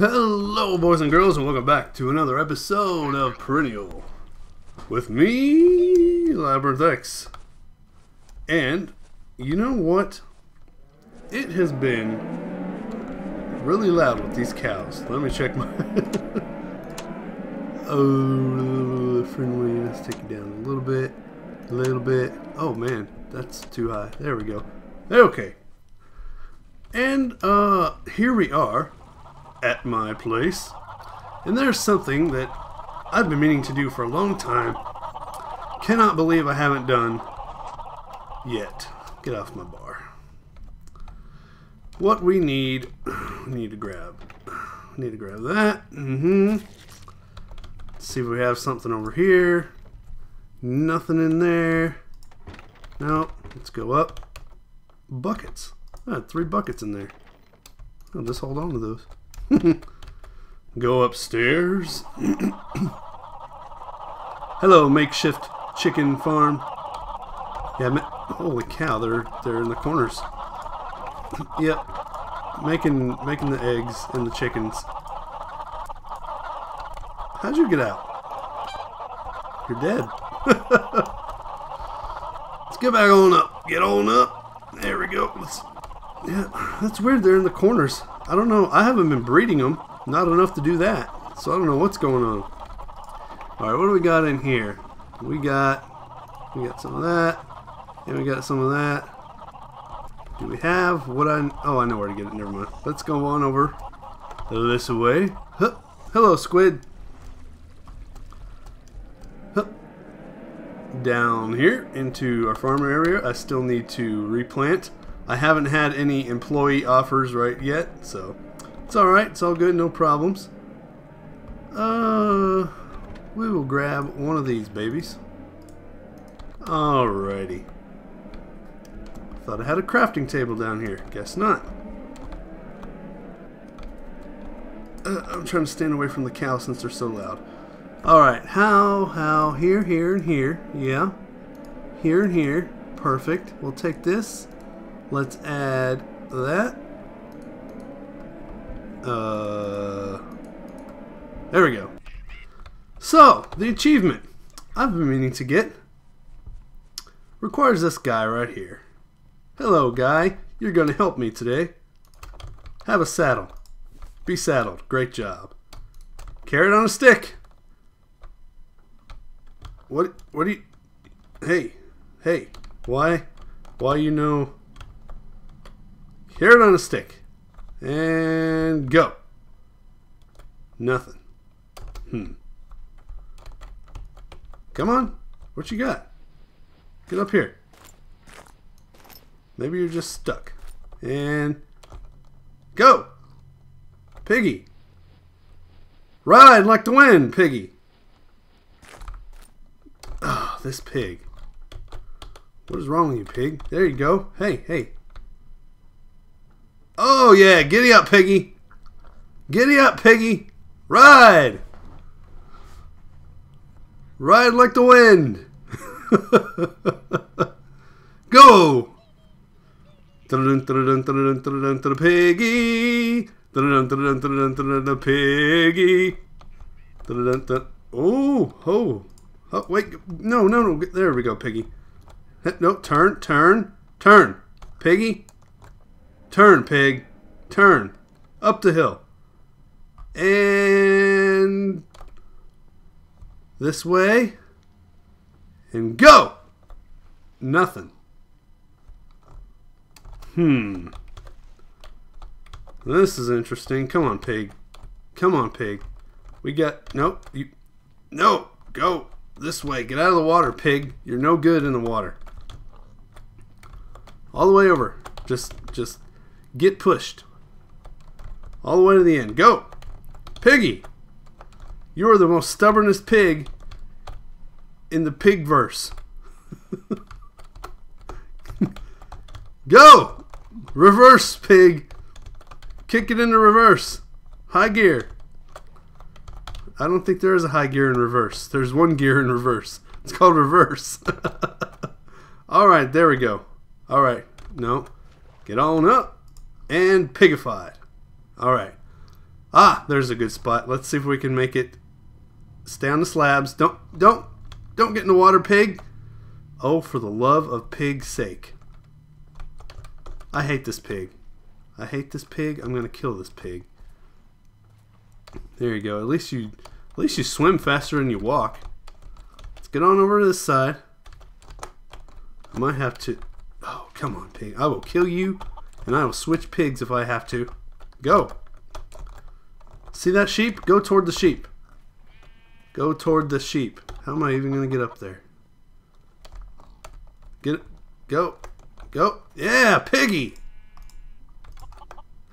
Hello, boys and girls, and welcome back to another episode of Perennial with me, Labyrinth X. And you know what? It has been really loud with these cows. Let me check my. oh, friendly. Let's take it down a little bit, a little bit. Oh man, that's too high. There we go. Okay. And uh, here we are at my place. And there's something that I've been meaning to do for a long time. Cannot believe I haven't done yet. Get off my bar. What we need, we need to grab. We need to grab that. Mm-hmm. See if we have something over here. Nothing in there. No. Let's go up. Buckets. I had three buckets in there. I'll just hold on to those. Go upstairs. Hello, makeshift chicken farm. Yeah, holy cow, they're they're in the corners. yep, making making the eggs and the chickens. How'd you get out? You're dead. Let's get back on up. Get on up. There we go. Let's, yeah, that's weird. They're in the corners. I don't know. I haven't been breeding them. Not enough to do that. So I don't know what's going on. Alright, what do we got in here? We got we got some of that. And we got some of that. Do we have what I oh I know where to get it, never mind. Let's go on over this way. Huh. Hello squid. Huh. Down here into our farmer area. I still need to replant. I haven't had any employee offers right yet, so it's alright, it's all good, no problems. Uh, we will grab one of these babies. Alrighty. Thought I had a crafting table down here. Guess not. Uh, I'm trying to stand away from the cow since they're so loud. Alright, how, how, here, here, and here. Yeah. Here and here. Perfect. We'll take this. Let's add that. Uh, there we go. So, the achievement I've been meaning to get requires this guy right here. Hello, guy. You're going to help me today. Have a saddle. Be saddled. Great job. Carrot on a stick. What? What do you? Hey, hey. Why? Why you know? Carrot on a stick. And go. Nothing. Hmm. Come on. What you got? Get up here. Maybe you're just stuck. And go. Piggy. Ride like the wind, Piggy. Oh, this pig. What is wrong with you, pig? There you go. Hey, hey. Oh, yeah. Giddy up, Piggy. Giddy up, Piggy. Ride. Ride like the wind. Go. Piggy. Piggy. Oh, oh. Oh, wait. No, no, no. There we go, piggy. No, turn, turn, turn. Piggy. Turn, pig. Turn. Up the hill. And this way. And go! Nothing. Hmm. This is interesting. Come on, pig. Come on, pig. We got... Nope. You... No! Go! This way. Get out of the water, pig. You're no good in the water. All the way over. Just... Just... Get pushed. All the way to the end. Go! Piggy! You are the most stubbornest pig in the pig verse. Go! Reverse, pig. Kick it into reverse. High gear. I don't think there is a high gear in reverse. There's one gear in reverse. It's called reverse. Alright, there we go. Alright, no. Get on up and pigified. Alright. Ah, there's a good spot. Let's see if we can make it stay on the slabs. Don't, don't, don't get in the water, pig. Oh, for the love of pig's sake. I hate this pig. I hate this pig. I'm gonna kill this pig. There you go. At least you, at least you swim faster than you walk. Let's get on over to this side. I might have to. Oh, come on, pig. I will kill you, and I will switch pigs if I have to. Go. See that sheep? Go toward the sheep. Go toward the sheep. How am I even going to get up there? Get it. Go. Go. Yeah, piggy.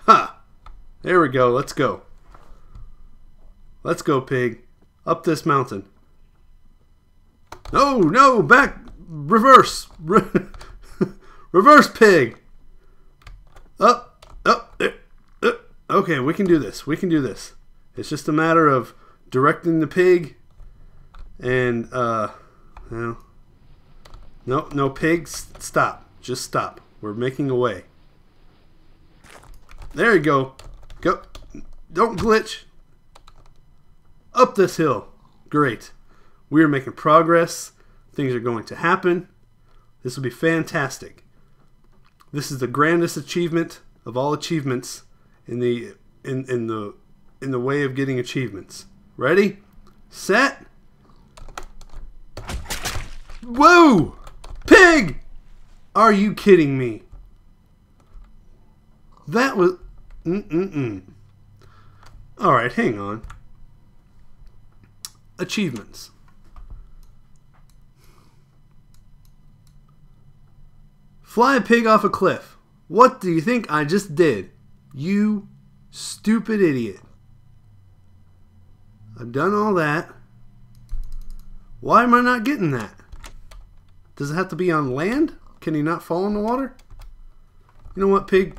Ha. There we go. Let's go. Let's go, pig. Up this mountain. No, no, back. Reverse. Reverse pig. Up, up, there. Up. Okay, we can do this. We can do this. It's just a matter of directing the pig and, uh, you know, no, no pigs. Stop. Just stop. We're making a way. There you go. Go. Don't glitch. Up this hill. Great. We are making progress. Things are going to happen. This will be fantastic. This is the grandest achievement of all achievements in the in, in the in the way of getting achievements. Ready? Set. Whoa! Pig! Are you kidding me? That was mm-mm-mm. All right, hang on. Achievements. Fly a pig off a cliff. What do you think I just did? You stupid idiot. I've done all that. Why am I not getting that? Does it have to be on land? Can he not fall in the water? You know what, pig?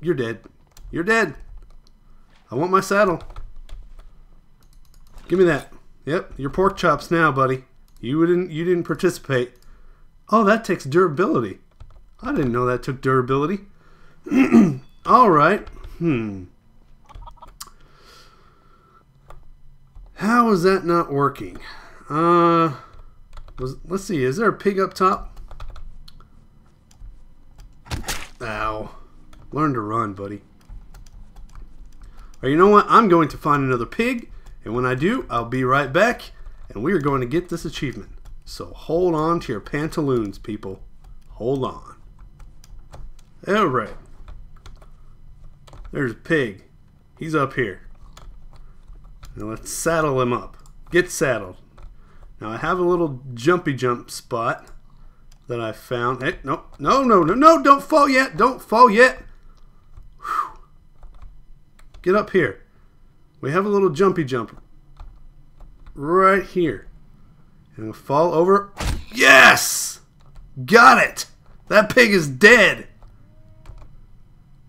You're dead. You're dead. I want my saddle. Give me that. Yep, your pork chops now, buddy. You didn't you didn't participate. Oh, that takes durability. I didn't know that took durability. All right. Hmm. How is that not working? Uh, was, let's see. Is there a pig up top? Ow. Learn to run, buddy. Or you know what? I'm going to find another pig, and when I do, I'll be right back, and we are going to get this achievement. So hold on to your pantaloons, people. Hold on. Alright. There's a pig. He's up here. Now let's saddle him up. Get saddled. Now I have a little jumpy jump spot that I found. Hey, no, no, no, no, no, don't fall yet. Don't fall yet. Whew. Get up here. We have a little jumpy jump right here. And fall over. Yes! Got it! That pig is dead!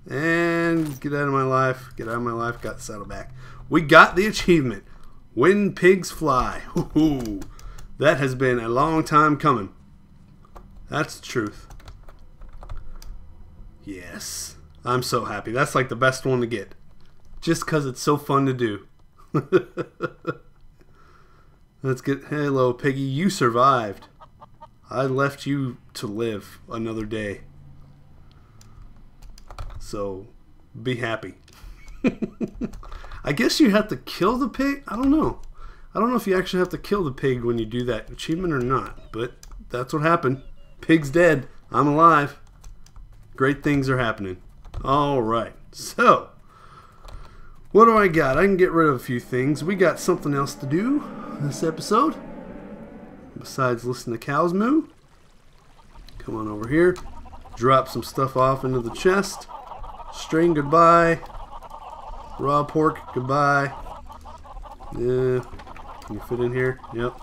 And get out of my life. Get out of my life. Got saddle back. We got the achievement. When pigs fly. Ooh, that has been a long time coming. That's the truth. Yes. I'm so happy. That's like the best one to get. Just because it's so fun to do. Let's get... Hello, Piggy. You survived. I left you to live another day. So, be happy. I guess you have to kill the pig? I don't know. I don't know if you actually have to kill the pig when you do that achievement or not, but that's what happened. Pig's dead. I'm alive. Great things are happening. Alright, so what do I got? I can get rid of a few things. We got something else to do this episode besides listen to cows moo. Come on over here. Drop some stuff off into the chest. String goodbye. Raw pork, goodbye. Yeah. Can you fit in here? Yep.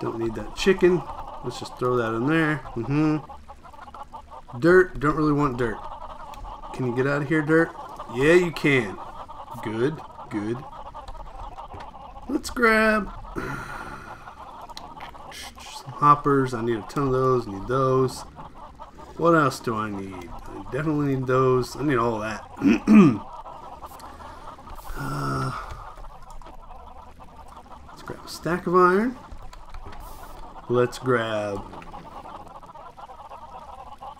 Don't need that chicken. Let's just throw that in there. Mm-hmm. Dirt. Don't really want dirt. Can you get out of here, dirt? Yeah, you can. Good. Good. Let's grab some hoppers. I need a ton of those. Need those. What else do I need? Definitely need those. I need all that. uh, let's grab a stack of iron. Let's grab...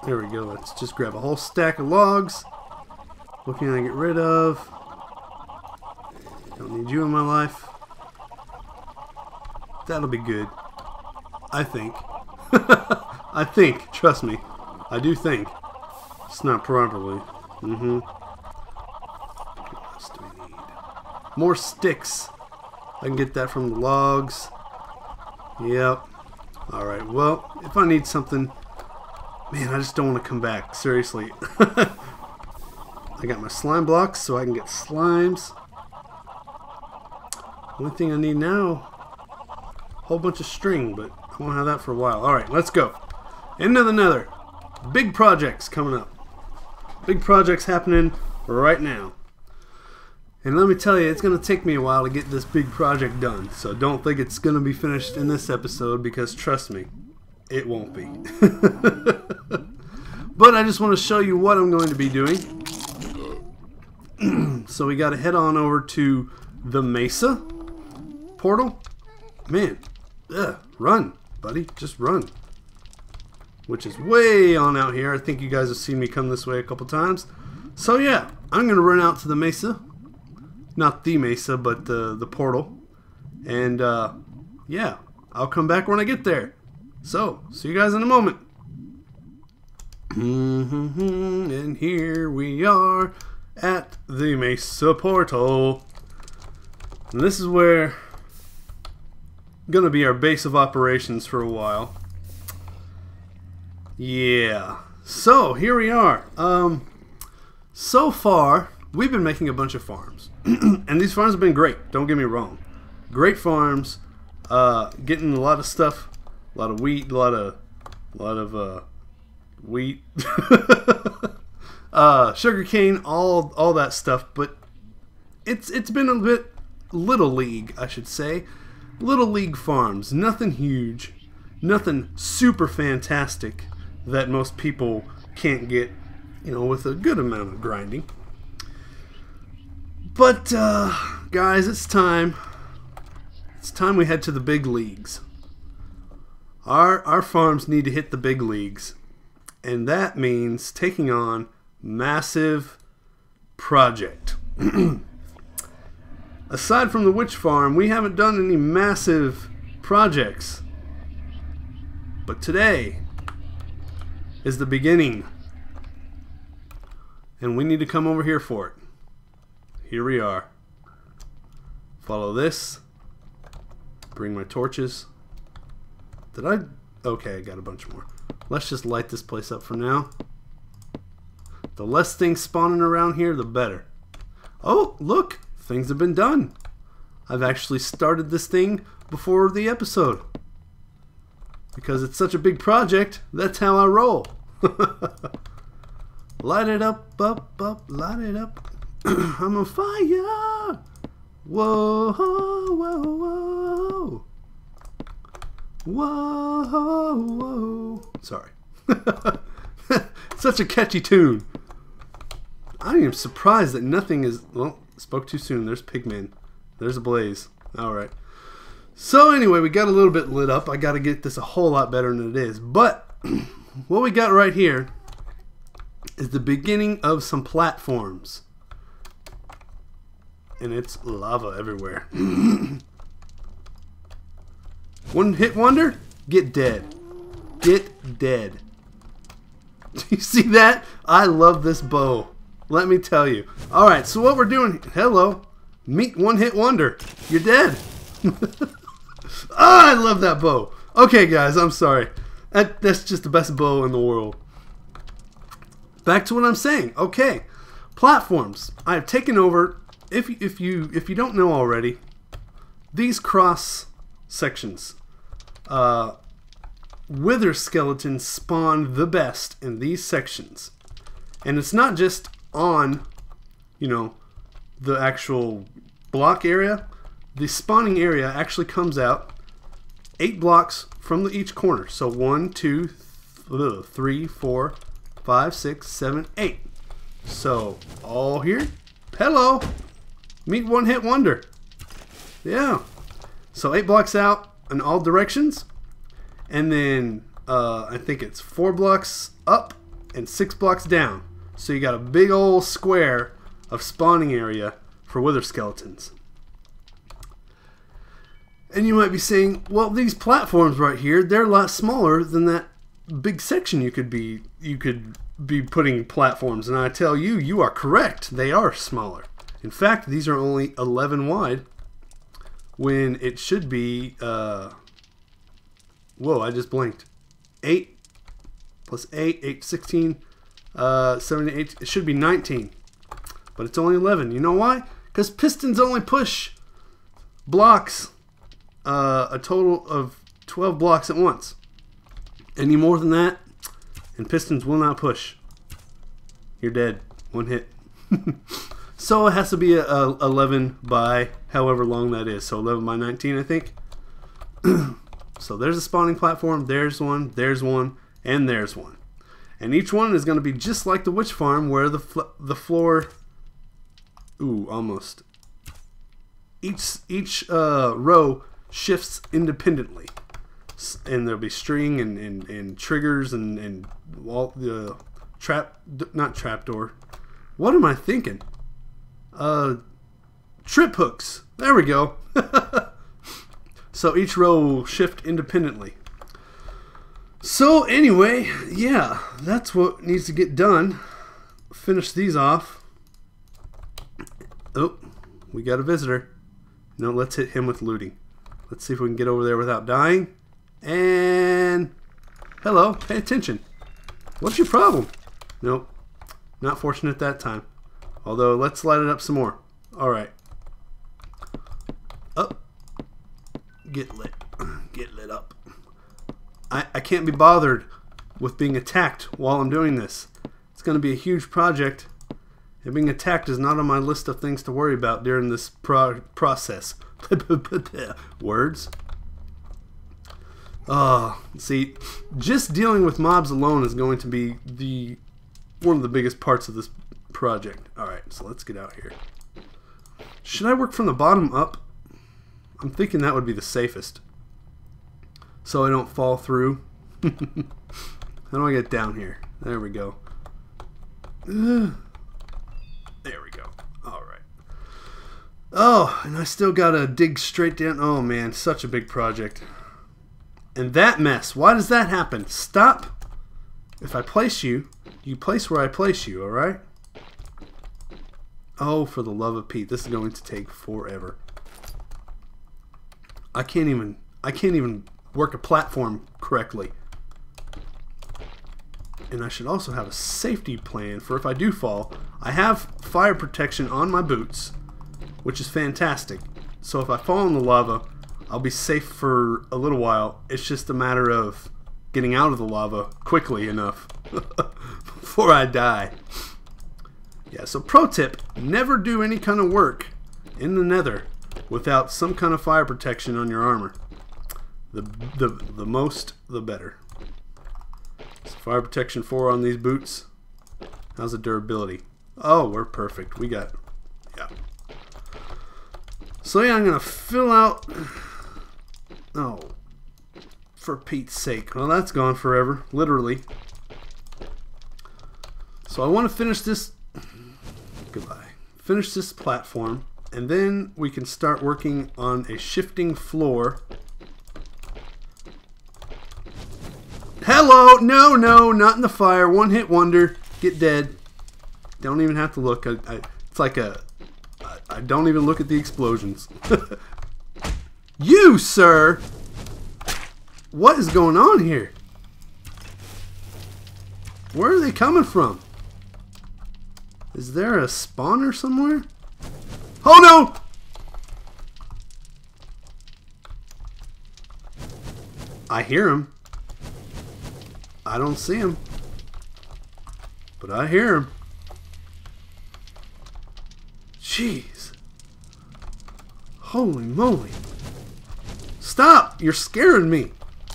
There we go. Let's just grab a whole stack of logs. What can I get rid of? Don't need you in my life. That'll be good. I think. I think. Trust me. I do think. It's not properly. Mm-hmm. What else do we need? More sticks. I can get that from the logs. Yep. Alright, well, if I need something... Man, I just don't want to come back. Seriously. I got my slime blocks so I can get slimes. Only thing I need now, a whole bunch of string, but I won't have that for a while. Alright, let's go. Into the nether. Big projects coming up. Big projects happening right now. And let me tell you, it's going to take me a while to get this big project done. So don't think it's going to be finished in this episode because trust me, it won't be. but I just want to show you what I'm going to be doing. so we got to head on over to the Mesa portal. Man, ugh, run, buddy, just run. Which is way on out here. I think you guys have seen me come this way a couple times. So yeah, I'm going to run out to the Mesa not the mesa, but the the portal. And uh, yeah, I'll come back when I get there. So, see you guys in a moment. and here we are at the Mesa portal. And this is where gonna be our base of operations for a while. Yeah. So here we are. Um, so far, we've been making a bunch of farms. and these farms have been great. Don't get me wrong. Great farms. Uh, getting a lot of stuff, a lot of wheat, a lot of, a lot of uh, wheat, uh, sugar cane, all all that stuff. But it's it's been a bit little league, I should say. Little league farms. Nothing huge, nothing super fantastic that most people can't get, you know, with a good amount of grinding. But, uh, guys, it's time. It's time we head to the big leagues. Our, our farms need to hit the big leagues. And that means taking on massive project. Aside from the witch farm, we haven't done any massive projects. But today is the beginning. And we need to come over here for it here we are. Follow this. Bring my torches. Did I? Okay, I got a bunch more. Let's just light this place up for now. The less things spawning around here, the better. Oh, look! Things have been done. I've actually started this thing before the episode. Because it's such a big project, that's how I roll. light it up, up, up, light it up. I'm on fire. Whoa, whoa, whoa. Whoa, whoa. Sorry. Such a catchy tune. I am surprised that nothing is. Well, spoke too soon. There's Pigman. There's a blaze. Alright. So, anyway, we got a little bit lit up. I got to get this a whole lot better than it is. But, what we got right here is the beginning of some platforms and it's lava everywhere. One hit wonder? Get dead. Get dead. Do you see that? I love this bow. Let me tell you. Alright, so what we're doing... Hello. Meet one hit wonder. You're dead. oh, I love that bow. Okay, guys, I'm sorry. That, that's just the best bow in the world. Back to what I'm saying. Okay. Platforms. I have taken over if if you if you don't know already, these cross sections, uh, wither skeletons spawn the best in these sections, and it's not just on, you know, the actual block area. The spawning area actually comes out eight blocks from each corner. So one, two, th three, four, five, six, seven, eight. So all here. Hello. Meet one hit wonder. Yeah. So eight blocks out in all directions, and then uh, I think it's four blocks up and six blocks down. So you got a big old square of spawning area for wither skeletons. And you might be saying, well, these platforms right here, they're a lot smaller than that big section you could be you could be putting platforms. And I tell you, you are correct. They are smaller. In fact, these are only 11 wide when it should be uh, whoa, I just blinked. 8 plus 8, 8, 16, uh, 78, it should be 19. But it's only 11. You know why? Because pistons only push blocks uh, a total of 12 blocks at once. Any more than that, and pistons will not push. You're dead. One hit. so it has to be a, a 11 by however long that is. So 11 by 19, I think. so there's a spawning platform. There's one. There's one. And there's one. And each one is going to be just like the witch farm where the, the floor... Ooh, almost. Each, each uh, row shifts independently. And there'll be string and, and, and triggers and, and all the trap, not trapdoor. What am I thinking? Uh, trip hooks. There we go. so each row will shift independently. So anyway, yeah, that's what needs to get done. Finish these off. Oh, we got a visitor. No, let's hit him with looting. Let's see if we can get over there without dying. And hello, pay attention. What's your problem? Nope, not fortunate that time. Although, let's light it up some more. All right. Up. Get lit. Get lit up. I, I can't be bothered with being attacked while I'm doing this. It's going to be a huge project. And being attacked is not on my list of things to worry about during this pro process. Words. Uh, see, just dealing with mobs alone is going to be the one of the biggest parts of this project. Alright, so let's get out here. Should I work from the bottom up? I'm thinking that would be the safest. So I don't fall through. How do I get down here? There we go. Uh, there we go. Oh, and I still gotta dig straight down. Oh man, such a big project. And that mess, why does that happen? Stop. If I place you, you place where I place you, alright? Oh, for the love of Pete, this is going to take forever. I can't even, I can't even work a platform correctly. And I should also have a safety plan for if I do fall. I have fire protection on my boots which is fantastic. So if I fall in the lava, I'll be safe for a little while. It's just a matter of getting out of the lava quickly enough before I die. Yeah, so pro tip, never do any kind of work in the nether without some kind of fire protection on your armor. The, the, the most, the better. So fire protection 4 on these boots. How's the durability? Oh, we're perfect. We got. So yeah, I'm going to fill out... Oh, for Pete's sake. Well, that's gone forever, literally. So I want to finish this... Goodbye. Finish this platform, and then we can start working on a shifting floor. Hello! No, no, not in the fire. One hit wonder. Get dead. Don't even have to look. I, I, it's like a I don't even look at the explosions. you, sir! What is going on here? Where are they coming from? Is there a spawner somewhere? Oh no! I hear him. I don't see him. But I hear him. Jeez. Holy moly. Stop! You're scaring me!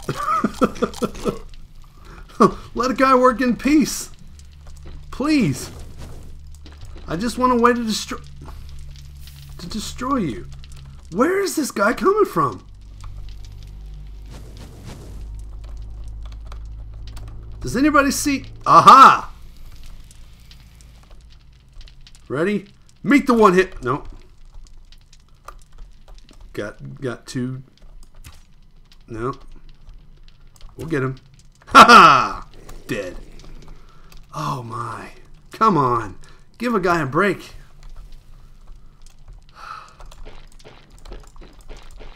Let a guy work in peace! Please! I just want a way to destroy... To destroy you. Where is this guy coming from? Does anybody see... Aha! Ready? Meet the one hit... Nope. Got got two. No. We'll get him. Ha ha! Dead. Oh my. Come on. Give a guy a break.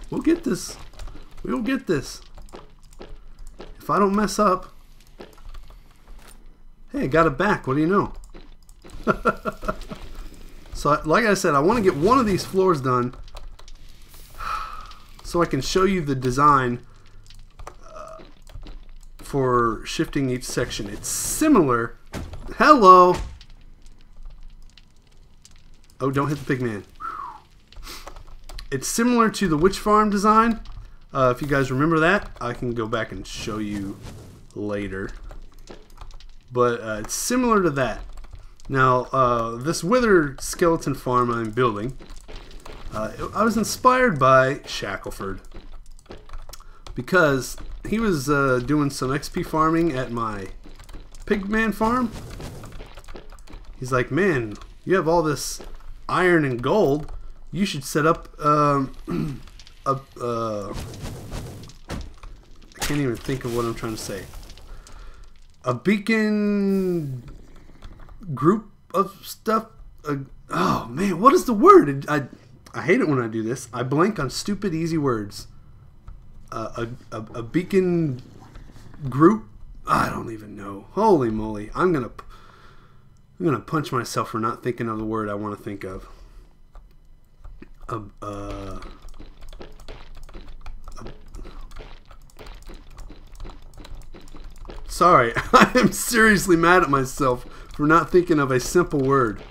We'll get this. We'll get this. If I don't mess up. Hey, got it back. What do you know? so, like I said, I want to get one of these floors done so I can show you the design uh, for shifting each section. It's similar. Hello. Oh, don't hit the big man. It's similar to the witch farm design. Uh, if you guys remember that, I can go back and show you later. But uh, it's similar to that. Now, uh, this wither skeleton farm I'm building, uh, I was inspired by Shackleford because he was uh, doing some XP farming at my pigman farm. He's like, man, you have all this iron and gold. You should set up um, a. Uh, I can't even think of what I'm trying to say. A beacon group of stuff. Oh man, what is the word? I I hate it when I do this. I blank on stupid easy words. Uh, a, a a beacon group. I don't even know. Holy moly! I'm gonna I'm gonna punch myself for not thinking of the word I want to think of. A, uh, Sorry, I am seriously mad at myself for not thinking of a simple word.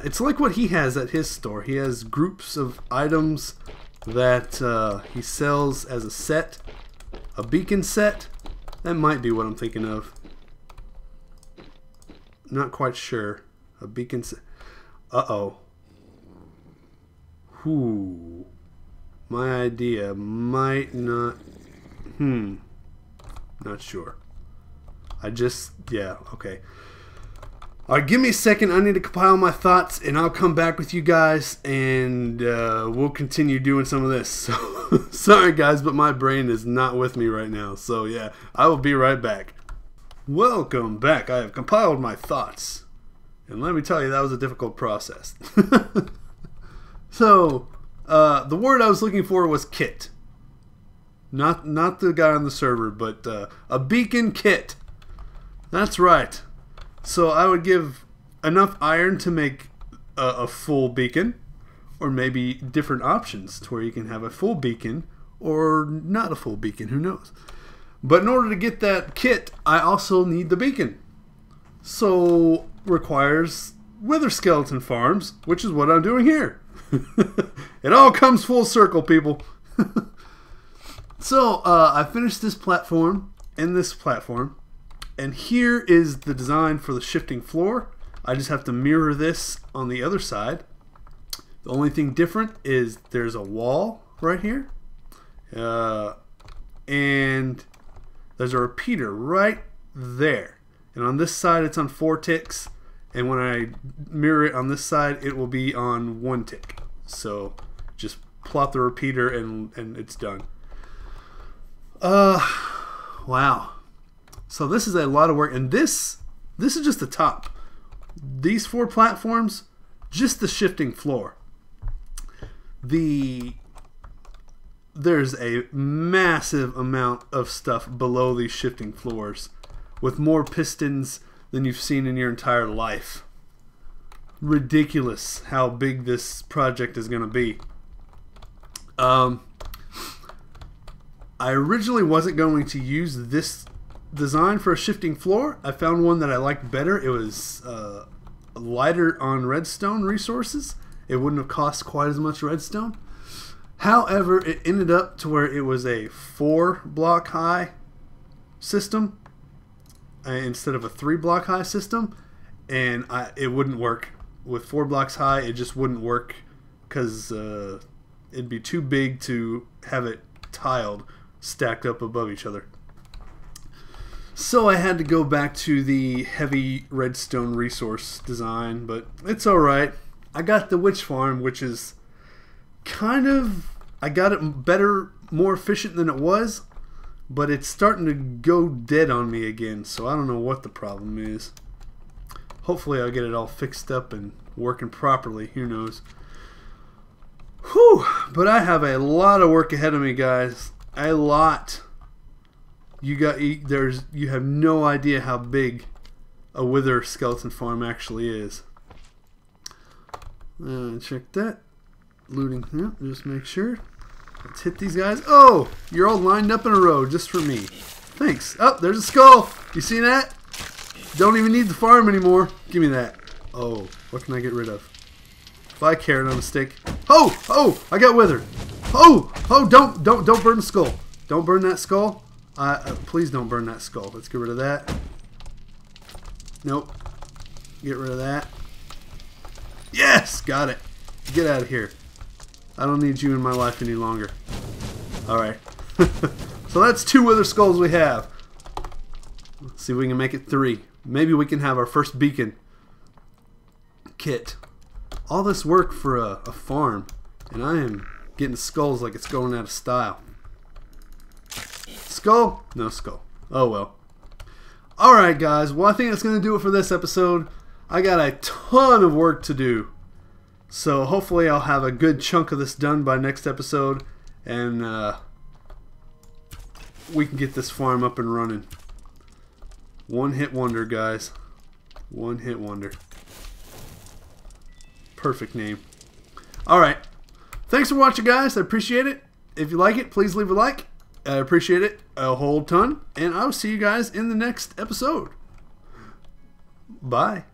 Uh, it's like what he has at his store. He has groups of items that uh, he sells as a set. A beacon set? That might be what I'm thinking of. Not quite sure. A beacon set. Uh-oh. Whoo. My idea might not... Hmm. Not sure. I just, yeah, okay. All right, give me a second. I need to compile my thoughts, and I'll come back with you guys, and uh, we'll continue doing some of this. So, sorry, guys, but my brain is not with me right now. So, yeah, I will be right back. Welcome back. I have compiled my thoughts, and let me tell you, that was a difficult process. so, uh, the word I was looking for was kit. Not not the guy on the server, but uh, a beacon kit. That's right. So I would give enough iron to make a, a, full beacon, or maybe different options to where you can have a full beacon or not a full beacon. Who knows? But in order to get that kit, I also need the beacon. So requires wither skeleton farms, which is what I'm doing here. it all comes full circle, people. So uh, I finished this platform and this platform, and here is the design for the shifting floor. I just have to mirror this on the other side. The only thing different is there's a wall right here, uh, and there's a repeater right there. And on this side, it's on four ticks, and when I mirror it on this side, it will be on one tick. So just plot the repeater, and and it's done. Uh, wow. So this is a lot of work, and this this is just the top. These four platforms, just the shifting floor. The there's a massive amount of stuff below these shifting floors, with more pistons than you've seen in your entire life. Ridiculous how big this project is going to be. Um, I originally wasn't going to use this design for a shifting floor. I found one that I liked better. It was uh, lighter on redstone resources. It wouldn't have cost quite as much redstone. However, it ended up to where it was a four block high system uh, instead of a three block high system, and I, it wouldn't work with four blocks high. It just wouldn't work because uh, it'd be too big to have it tiled stacked up above each other. So I had to go back to the heavy redstone resource design, but it's alright. I got the witch farm, which is kind of... I got it better, more efficient than it was, but it's starting to go dead on me again, so I don't know what the problem is. Hopefully I'll get it all fixed up and working properly, who knows. Whew, but I have a lot of work ahead of me, guys. A lot. You got there's you have no idea how big a wither skeleton farm actually is. Uh, check that. Looting. Yeah, just make sure. Let's hit these guys. Oh, you're all lined up in a row just for me. Thanks. Oh, there's a skull. You see that? Don't even need the farm anymore. Give me that. Oh, what can I get rid of? If I carrot on a stick. Oh, oh, I got withered. Oh, oh, don't, don't, don't burn the skull. Don't burn that skull. Uh, please don't burn that skull. Let's get rid of that. Nope. Get rid of that. Yes! Got it. Get out of here. I don't need you in my life any longer. Alright. so that's two wither skulls we have. Let's see if we can make it three. Maybe we can have our first beacon kit. All this work for a, a farm, and I am getting skulls like it's going out of style. Skull? No skull. Oh well. Alright guys, well I think that's going to do it for this episode. I got a ton of work to do. So hopefully I'll have a good chunk of this done by next episode. And uh, we can get this farm up and running. One hit wonder, guys. One hit wonder. Perfect name. Alright. Thanks for watching, guys. I appreciate it. If you like it, please leave a like. I appreciate it a whole ton. And I'll see you guys in the next episode. Bye.